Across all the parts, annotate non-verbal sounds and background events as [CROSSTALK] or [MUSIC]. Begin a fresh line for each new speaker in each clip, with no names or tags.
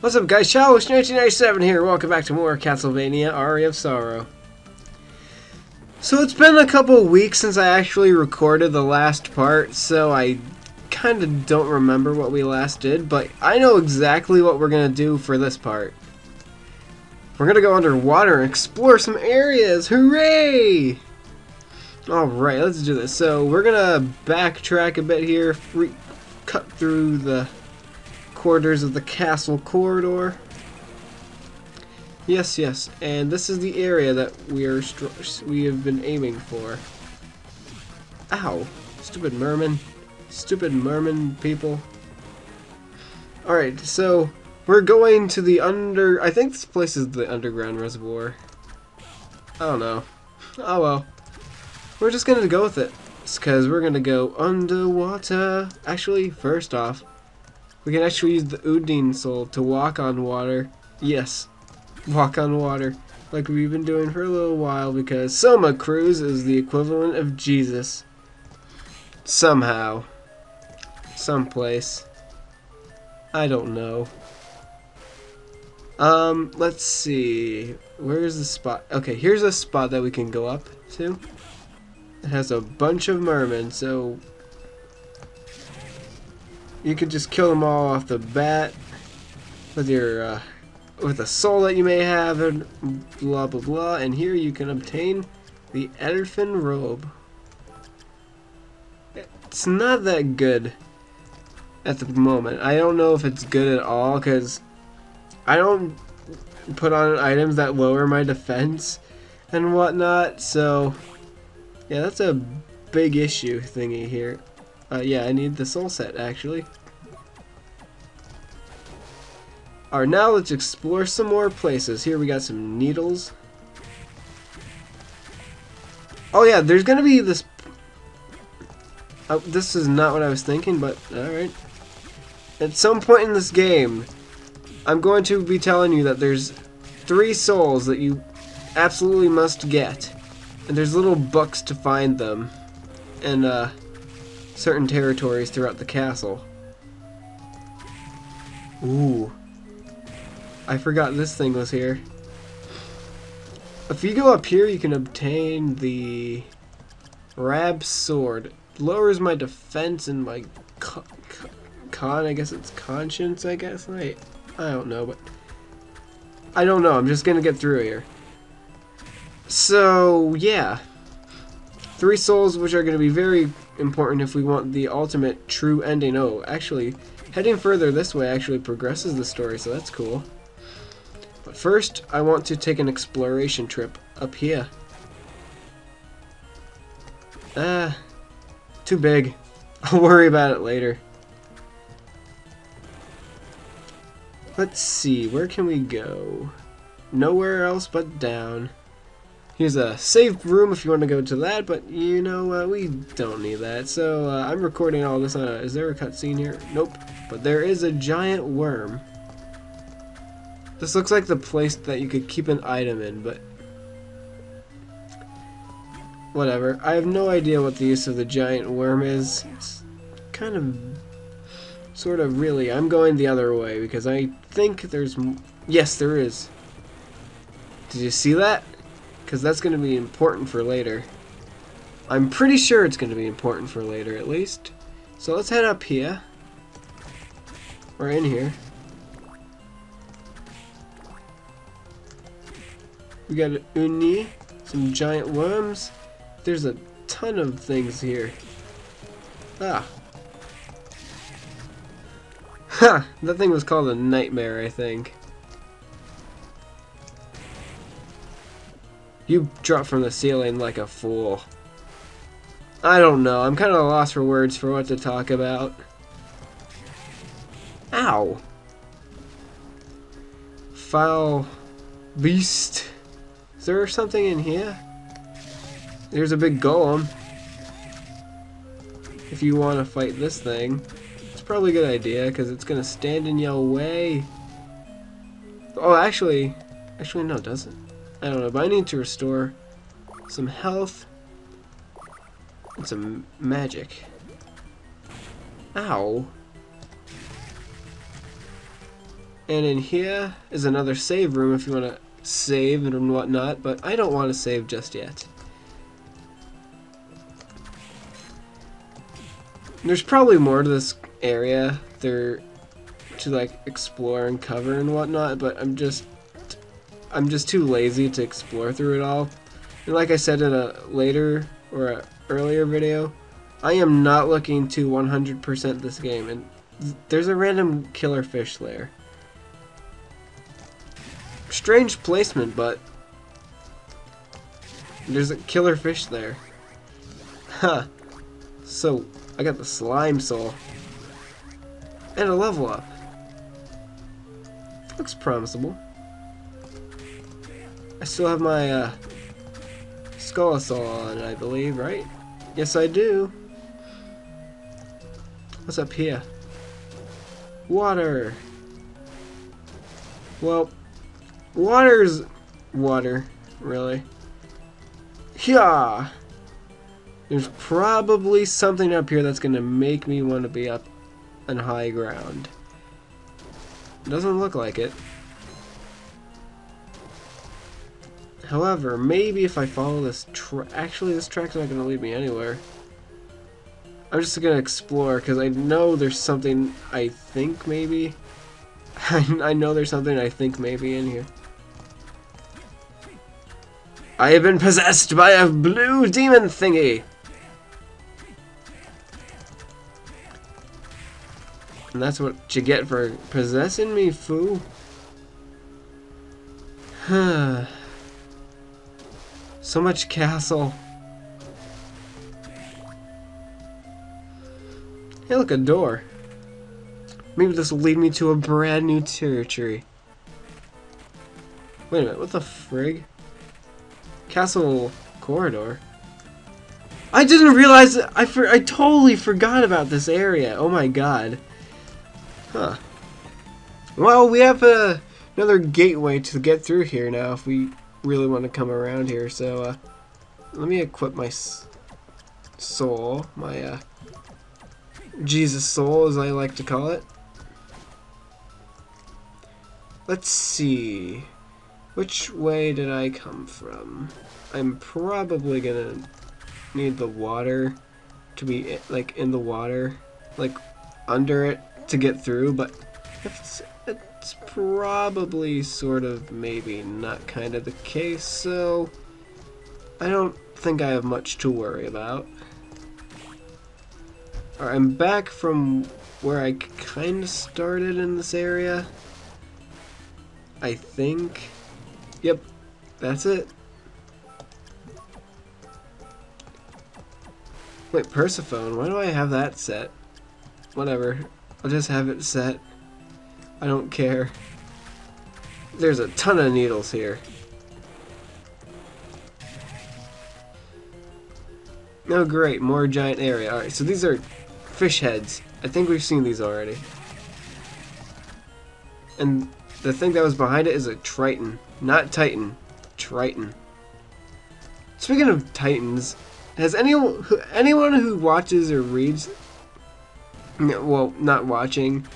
What's up guys, Childish1997 here, welcome back to more Castlevania Aria of Sorrow. So it's been a couple weeks since I actually recorded the last part, so I kind of don't remember what we last did, but I know exactly what we're to do for this part. We're to go underwater and explore some areas, hooray! Alright, let's do this. So we're to backtrack a bit here, cut through the quarters of the castle corridor. Yes, yes, and this is the area that we are we have been aiming for. Ow! Stupid merman. Stupid merman people. Alright, so we're going to the under... I think this place is the underground reservoir. I don't know. Oh well. We're just gonna go with it. Because we're gonna go underwater. Actually, first off, we can actually use the Undine soul to walk on water. Yes, walk on water. Like we've been doing for a little while because Soma Cruz is the equivalent of Jesus. Somehow. Someplace. I don't know. Um, let's see. Where's the spot? Okay, here's a spot that we can go up to. It has a bunch of mermen, so you could just kill them all off the bat with your uh, with a soul that you may have and blah blah blah. And here you can obtain the elfin robe. It's not that good at the moment. I don't know if it's good at all because I don't put on items that lower my defense and whatnot. So yeah that's a big issue thingy here uh, yeah, I need the soul set, actually. Alright, now let's explore some more places. Here we got some needles. Oh yeah, there's gonna be this... Oh, this is not what I was thinking, but alright. At some point in this game, I'm going to be telling you that there's three souls that you absolutely must get. And there's little books to find them. And, uh certain territories throughout the castle. Ooh. I forgot this thing was here. If you go up here, you can obtain the Rab Sword. Lowers my defense and my con, con, I guess it's conscience, I guess? I, I don't know, but... I don't know, I'm just gonna get through here. So, yeah. Three souls, which are gonna be very important if we want the ultimate true ending. Oh, actually, heading further this way actually progresses the story, so that's cool. But first, I want to take an exploration trip up here. Ah, too big. [LAUGHS] I'll worry about it later. Let's see, where can we go? Nowhere else but down. Here's a safe room if you want to go to that, but you know, uh, we don't need that. So uh, I'm recording all this on a, is there a cutscene here? Nope. But there is a giant worm. This looks like the place that you could keep an item in, but whatever. I have no idea what the use of the giant worm is. It's kind of, sort of really, I'm going the other way because I think there's, yes there is. Did you see that? Because that's going to be important for later. I'm pretty sure it's going to be important for later, at least. So let's head up here. Or in here. We got a uni, some giant worms. There's a ton of things here. Ah. Ha! That thing was called a nightmare, I think. You dropped from the ceiling like a fool. I don't know. I'm kind of lost for words for what to talk about. Ow. Foul beast. Is there something in here? There's a big golem. If you want to fight this thing. It's probably a good idea because it's going to stand in your way. Oh, actually. Actually, no, it doesn't. I don't know, but I need to restore some health and some magic. Ow. And in here is another save room if you want to save and whatnot, but I don't want to save just yet. There's probably more to this area there to like explore and cover and whatnot, but I'm just I'm just too lazy to explore through it all. And like I said in a later or a earlier video, I am not looking to 100% this game, and there's a random killer fish there. Strange placement, but there's a killer fish there. Huh. So, I got the slime soul. And a level up. Looks promisable. I still have my uh, Skullasaw on, I believe, right? Yes, I do. What's up here? Water. Well, water's water, really. Yeah. There's probably something up here that's to make me want to be up on high ground. Doesn't look like it. However, maybe if I follow this track... Actually, this track's not going to lead me anywhere. I'm just going to explore, because I know there's something I think maybe... [LAUGHS] I know there's something I think maybe in here. I have been possessed by a blue demon thingy! And that's what you get for possessing me, foo. [SIGHS] [SIGHS] so much castle. Hey, look, a door. Maybe this will lead me to a brand new territory. Wait a minute, what the frig? Castle corridor? I didn't realize I for I totally forgot about this area. Oh my god. Huh. Well, we have uh, another gateway to get through here now if we really want to come around here. So, uh, let me equip my soul, my uh, Jesus soul, as I like to call it. Let's see. Which way did I come from? I'm probably gonna need the water to be like in the water, like under it to get through, but it's, it's probably sort of maybe not kind of the case, so I don't think I have much to worry about. I'm back from where I kind of started in this area. I think. Yep, that's it. Wait, Persephone, why do I have that set? Whatever. I'll just have it set. I don't care. There's a ton of needles here. Oh great, more giant area. Alright, so these are fish heads. I think we've seen these already. And the thing that was behind it is a Triton. Not Titan. Triton. Speaking of Titans, has anyone who, anyone who watches or reads well, not watching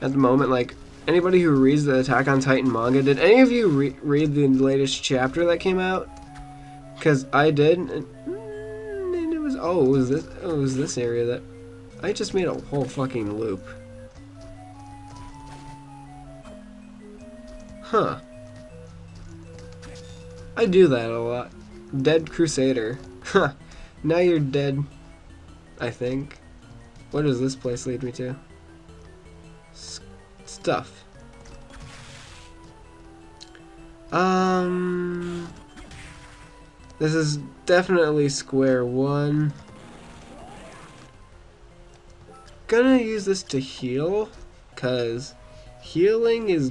at the moment, like, anybody who reads the Attack on Titan manga, did any of you re read the latest chapter that came out? Because I did, and, mm, and, it was, oh, it was this, oh, it was this area that, I just made a whole fucking loop. Huh. I do that a lot. Dead Crusader. Huh. now you're dead, I think. What does this place lead me to? Stuff. Um, this is definitely square one. Gonna use this to heal, cause healing is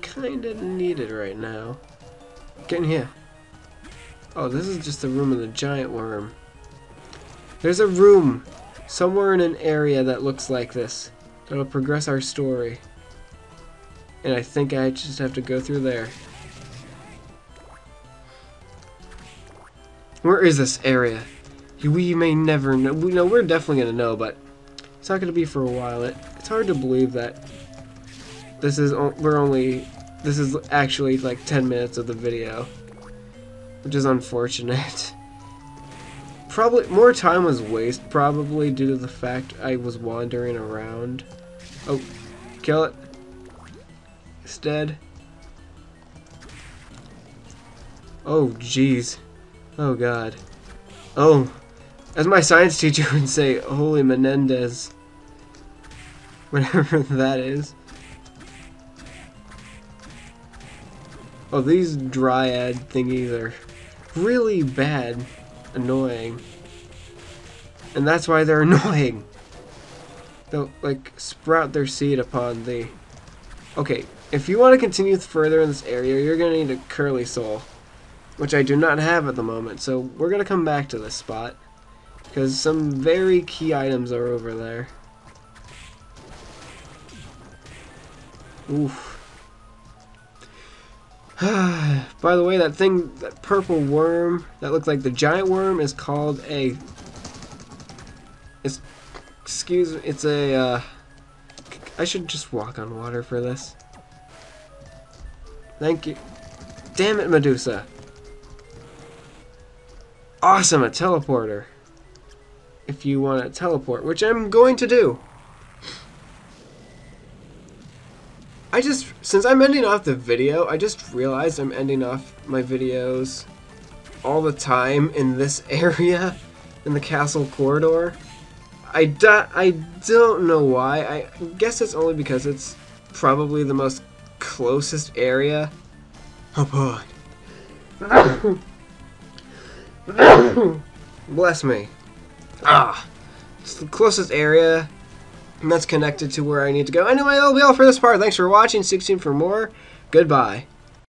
kinda needed right now. Get in here. Oh, this is just the room of the giant worm. There's a room somewhere in an area that looks like this. That'll progress our story. And I think I just have to go through there. Where is this area? We may never know. We know we're definitely gonna know, but it's not gonna be for a while. It, it's hard to believe that this is, we're only this is actually like 10 minutes of the video, which is unfortunate. [LAUGHS] Probably more time was waste probably due to the fact I was wandering around. Oh, kill it. It's dead. Oh jeez. Oh god. Oh, as my science teacher [LAUGHS] would say, holy Menendez. [LAUGHS] Whatever that is. Oh, these dryad thingies are really bad. Annoying. And that's why they're [LAUGHS] annoying. They'll, like, sprout their seed upon the... Okay, if you want to continue further in this area, you're going to need a curly soul. Which I do not have at the moment, so we're going to come back to this spot. Because some very key items are over there. Oof. [SIGHS] By the way, that thing, that purple worm that looked like the giant worm is called a. It's, excuse me, it's a. Uh, I should just walk on water for this. Thank you. Damn it, Medusa. Awesome, a teleporter. If you want to teleport, which I'm going to do. I just, since I'm ending off the video, I just realized I'm ending off my videos all the time in this [LAUGHS] area, in the castle corridor. I, do, I don't know why. I guess it's only because it's probably the most closest area. Oh boy. [COUGHS] Bless me. Ah, it's the closest area and that's connected to where I need to go. Anyway, that'll be all for this part. Thanks for watching. 16 for more. Goodbye.